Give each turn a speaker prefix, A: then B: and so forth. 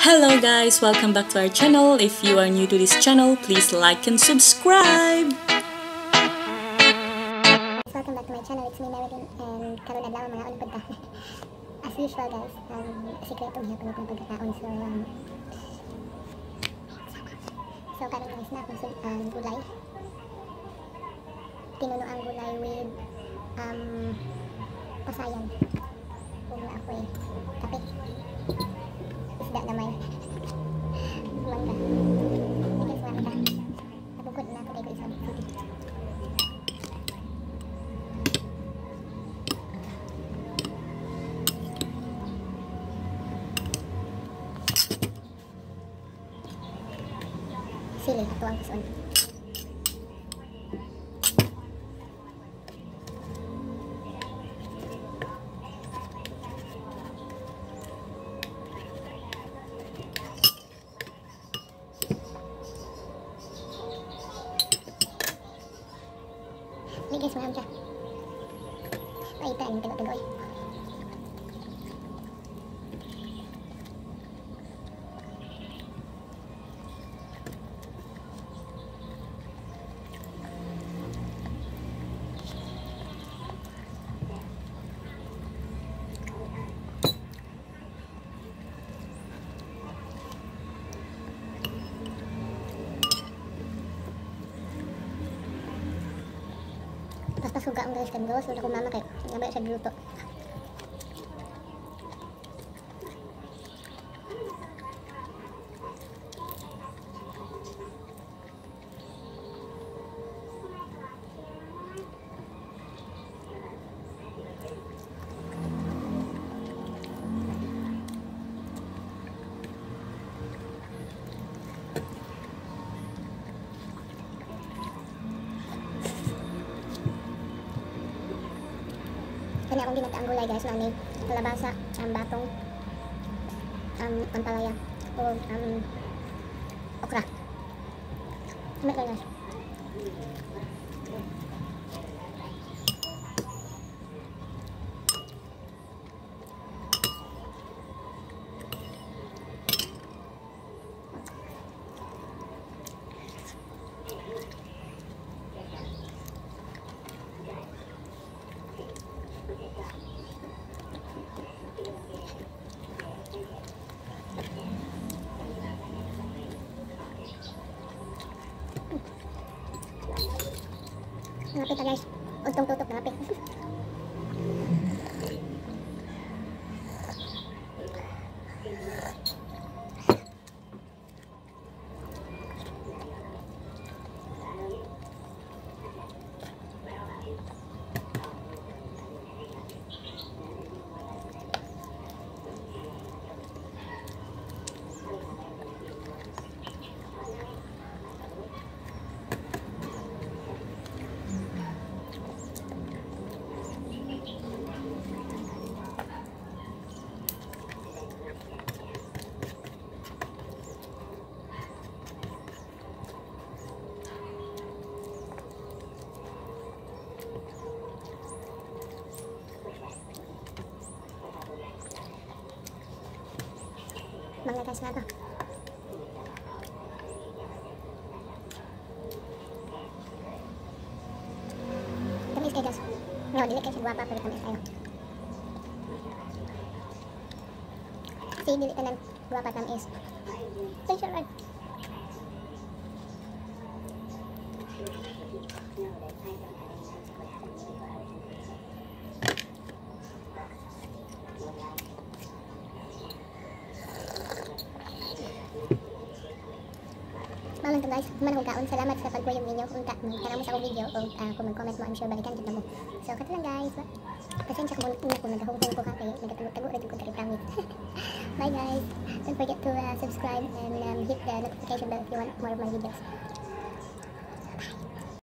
A: Hello guys! Welcome back to our channel. If you are new to this channel, please like and subscribe!
B: Welcome back to my channel. It's me, Marilyn. And karon adlaw mga unang punta. As usual guys, um, sikretong pala ng pagkakaon. So, um, so karon guys na sul- um, gulay. Pinuno ang gulay with um, pasayan. Kung na ako eh. Kape. langkah aku ikut tuang. guys, mga Oh, itu yang tengok-tengok. Basta suga ang guys kan gawas udah ko mama kay siya luto. Kanya akong ginataang gulay guys na may kalabasa, um, batong, um, ampalaya, o um, okra. May kayo guys. kita guys? Untung tutup kenapa? Mga guys na to. Tamis kayo guys. No, dili kayo siya guwapa pero tamis kayo. Kasi dili ka ng guwapa tamis. Thanks, sure, to guys, man kung kaon. Salamat sa pag-view ninyo. Kung ta magtara mo sa akong video o uh, kung mag-comment mo, I'm sure balikan kita mo. So, kato lang guys. Pasensya ko muna kung nagahugong ko ka kay nagatago-tago rin ko kay pangit. Bye guys. Don't forget to uh, subscribe and um, hit the notification bell if you want more of my videos.